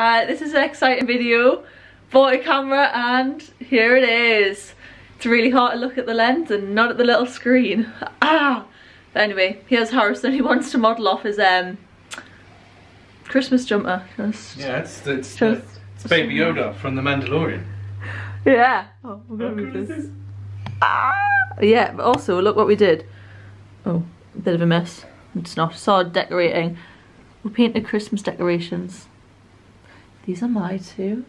uh, this is an exciting video. Bought a camera and here it is. It's really hard to look at the lens and not at the little screen. Ah! But anyway, here's Harrison. He wants to model off his um, Christmas jumper. Just, Yeah, it's, it's, Just- it's Baby Yoda from The Mandalorian. Yeah. Oh, we're gonna move this. Ah! Yeah, but also look what we did. Oh, a bit of a mess. It's not. Saw decorating. We painted Christmas decorations. These are my two.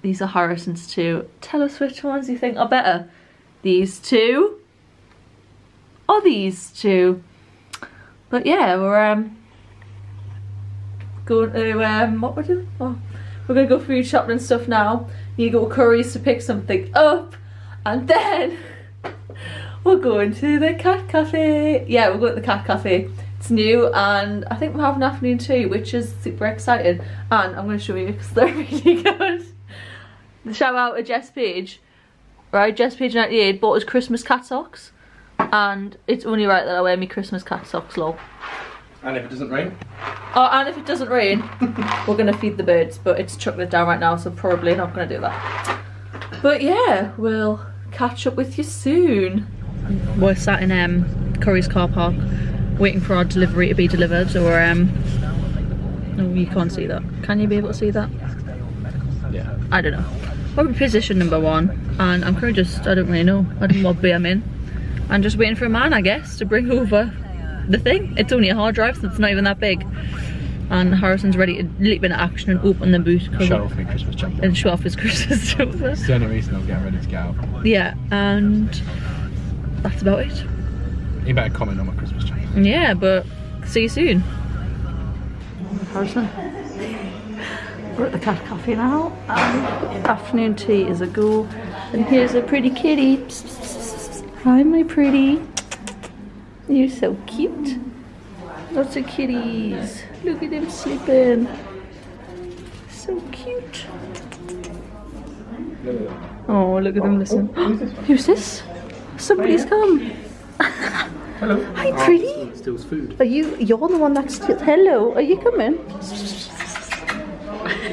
These are Harrison's two. Tell us which ones you think are better. These two or these two. But yeah, we're um going to um what we're doing? Oh, we're gonna go food shopping and stuff now. You go Curry's to pick something up, and then we're going to the cat cafe. Yeah, we're going to the cat cafe. It's new, and I think we're having afternoon tea, which is super exciting. And I'm gonna show you because they're really good. The Shout out to Jess Page. Right, Jess Page 98 bought us Christmas cat socks, and it's only right that I wear me Christmas cat socks, lol. And if it doesn't rain? Oh, and if it doesn't rain, we're gonna feed the birds, but it's chucking it down right now, so probably not gonna do that. But yeah, we'll catch up with you soon. We're sat in um, Curry's car park, waiting for our delivery to be delivered, or um, no, you can't see that. Can you be able to see that? Yeah. I don't know. Probably position number one, and I'm kind of just, I don't really know, I don't know what bay I'm in. I'm just waiting for a man, I guess, to bring over the thing. It's only a hard drive, so it's not even that big. And Harrison's ready to leap into action and open the boot cover Show off my Christmas jumper. and show off his Christmas jumper. It's the only reason I'm getting ready to get out. Yeah, and that's about it. You better comment on my Christmas jumper. Yeah, but see you soon. Harrison. We're at the cat cafe now, and afternoon tea is a go. And here's a pretty kitty. Psst, psst, psst, psst. Hi, my pretty. You're so cute. Lots of kitties. Look at them sleeping. So cute. Oh, look at them listen. Who's this? Somebody's come. Hello. Hi, pretty. Oh, Steals food. Are you? You're the one that's still. Hello. Are you coming?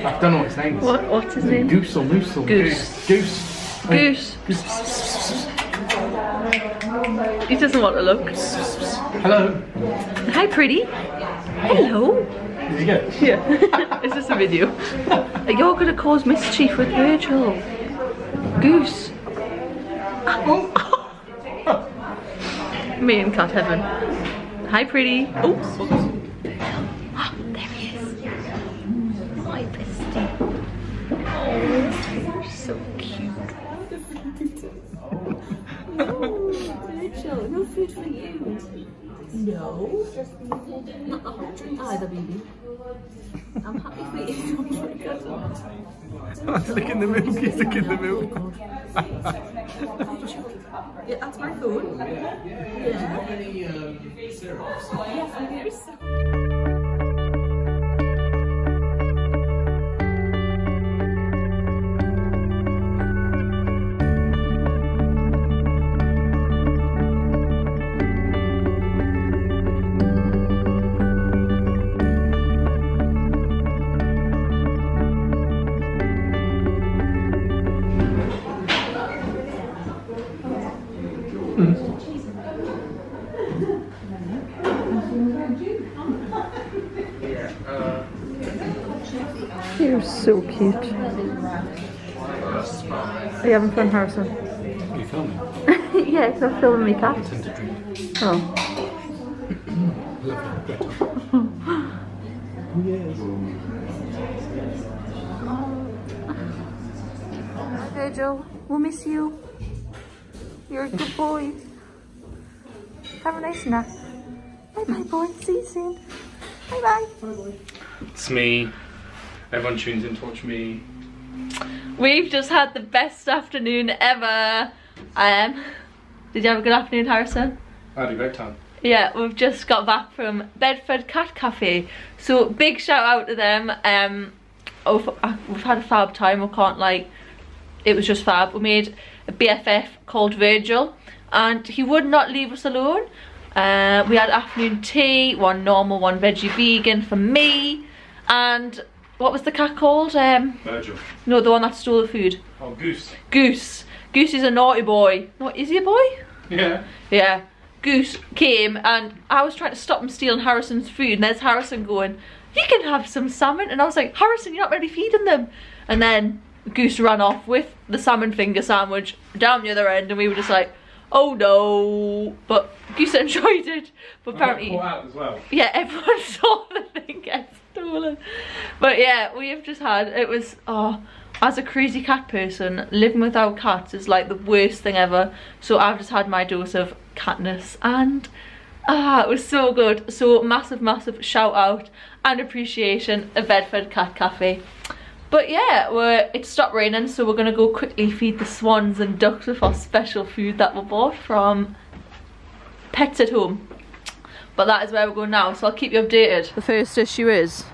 I don't know what his name is. What? What's his name? Goose or moose or Goose. Goose. Goose. Goose. He doesn't want to look. Hello. Hi, pretty. Hello. Did you get? Yeah. Is this a video? You're gonna cause mischief with Virgil. Goose. Oh. Me and cat heaven. Hi, pretty. Oh. Ah, there he is. Hi, bestie. Oh, you're so cute. No, Virgil, no food for you. No. Hi, the baby. I'm happy for you. I was licking the milk. He's licking the milk. Yeah, that's my phone. Um, You're so cute. Are you having fun, Harrison? you filming? yeah, because I'm filming me cat. Tend to drink. Oh. Lovely. Great time. Oh yes. Virgil, we'll miss you. You're a good boy. Have a nice nap. Bye bye, boy. See you soon. Bye bye. It's me. Everyone tunes in to watch me. We've just had the best afternoon ever. Um, did you have a good afternoon, Harrison? I had a great time. Yeah, we've just got back from Bedford Cat Cafe. So big shout out to them. Um, oh, uh, we've had a fab time. We can't like. It was just fab. We made a BFF called Virgil, and he would not leave us alone. Uh, we had afternoon tea, one normal, one veggie vegan for me, and what was the cat called? Um, Virgil. no, the one that stole the food. Oh, Goose. Goose. Goose is a naughty boy. What, is he a boy? Yeah. Yeah. Goose came and I was trying to stop him stealing Harrison's food and there's Harrison going, you can have some salmon. And I was like, Harrison, you're not really feeding them. And then Goose ran off with the salmon finger sandwich down the other end and we were just like, oh no. But Goose enjoyed it. But apparently, well. yeah, everyone saw the thing But yeah, we have just had, it was, oh, as a crazy cat person, living without cats is like the worst thing ever. So I've just had my dose of catness and ah, it was so good. So massive, massive shout out and appreciation of Bedford Cat Cafe. But yeah, we're, it stopped raining, so we're gonna go quickly feed the swans and ducks with our special food that we bought from Pets at Home. But that is where we're going now, so I'll keep you updated. The first issue is,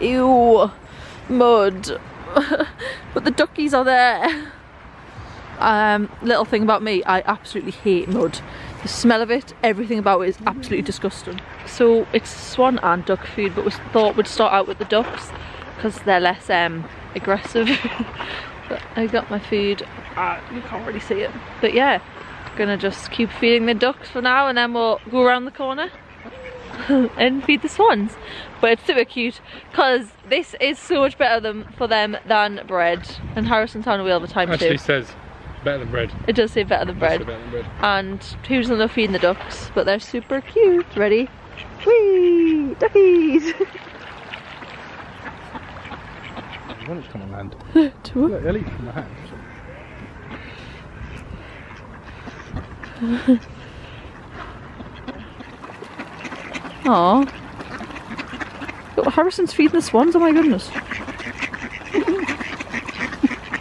ew, mud. but the duckies are there. Um, little thing about me, I absolutely hate mud. The smell of it, everything about it is absolutely disgusting. So it's swan and duck food, but we thought we'd start out with the ducks because they're less um, aggressive. but I got my food. Uh, you can't really see it. But yeah, gonna just keep feeding the ducks for now and then we'll go around the corner and feed the swans. But it's super cute because this is so much better than, for them than bread. And Harrison's having a wheel of a time Actually too. says better than bread. It does say better than bread. Better than bread. And who doesn't love feeding the ducks? But they're super cute. Ready? Whee! Duckies! You want it to come on land. Look, they'll eat from the hand. Aww. Oh, Harrison's feeding the swans, oh my goodness.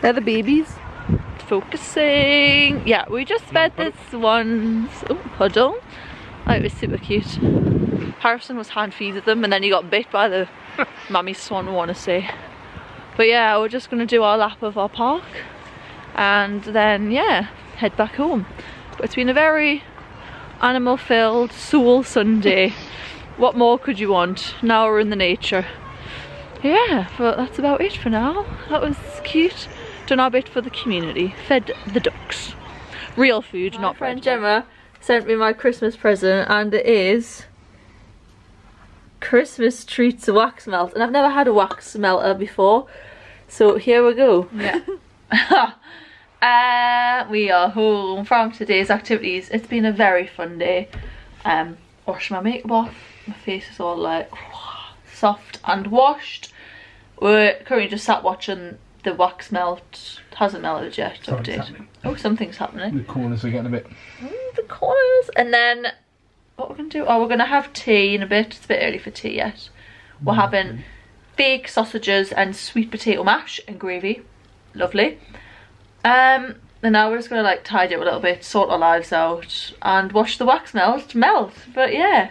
They're the babies. Focusing. Yeah, we just fed the swans. Oh, puddle. Oh, it was super cute. Harrison was hand feeding them and then he got bit by the mummy swan, I want to say. But yeah, we're just going to do our lap of our park and then, yeah, head back home. But it's been a very animal filled soul Sunday. what more could you want? Now we're in the nature. Yeah, but that's about it for now. That was cute. Done our bit for the community. Fed the ducks. Real food, My not friend bread. Gemma sent me my Christmas present and it is Christmas treats wax melt. And I've never had a wax melter before. So here we go. Yeah. uh, we are home from today's activities. It's been a very fun day. Um, washed my makeup off. My face is all like soft and washed. We're currently just sat watching the wax melt. Hasn't melted yet. Something's Update. happening. Oh, something's happening. The corners are getting a bit. Mm, the corners. And then what we're gonna do? Oh, we're gonna have tea in a bit. It's a bit early for tea yet. We're having fake sausages and sweet potato mash and gravy. Lovely. Um, and now we're just gonna like tidy up a little bit, sort our lives out, and watch the wax melt melt. But yeah,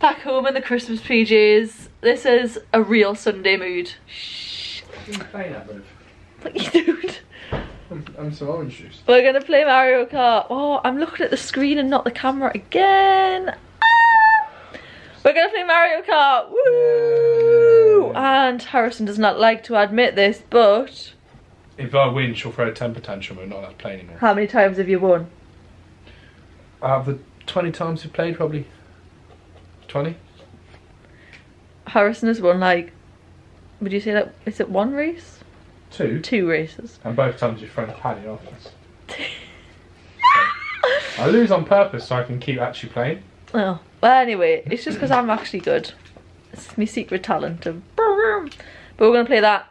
back home in the Christmas PJs. This is a real Sunday mood. Shh. What you doing? I'm, I'm some orange juice. We're gonna play Mario Kart. Oh, I'm looking at the screen and not the camera again. Ah! We're gonna play Mario Kart. Woo! And Harrison does not like to admit this, but If I win, she'll throw a temper tantrum. We're not allowed to play anymore. how many times have you won? Out of the 20 times we've played, probably 20. Harrison has won like, would you say that is it one race? Two. Two races. And both times you've thrown a paddy off us. I lose on purpose so I can keep actually playing. Oh, well anyway, it's just because I'm actually good. It's my secret talent. Of but we're gonna play that.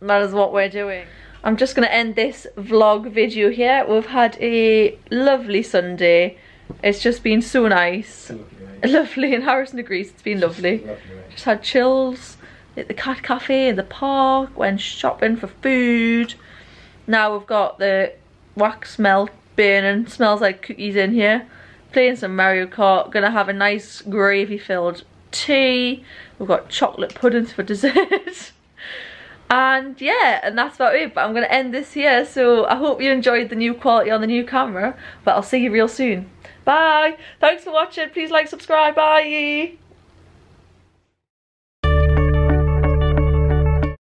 That is what we're doing. I'm just gonna end this vlog video here. We've had a lovely Sunday. It's just been so nice. Lovely, and Harrison agrees it's been lovely. Just had chills at the cat cafe in the park, went shopping for food. Now we've got the wax melt burning, and smells like cookies in here. Playing some Mario Kart, gonna have a nice gravy filled tea. We've got chocolate puddings for dessert. And yeah, and that's about it. But I'm gonna end this here. So I hope you enjoyed the new quality on the new camera. But I'll see you real soon. Bye. Thanks for watching. Please like, subscribe. Bye.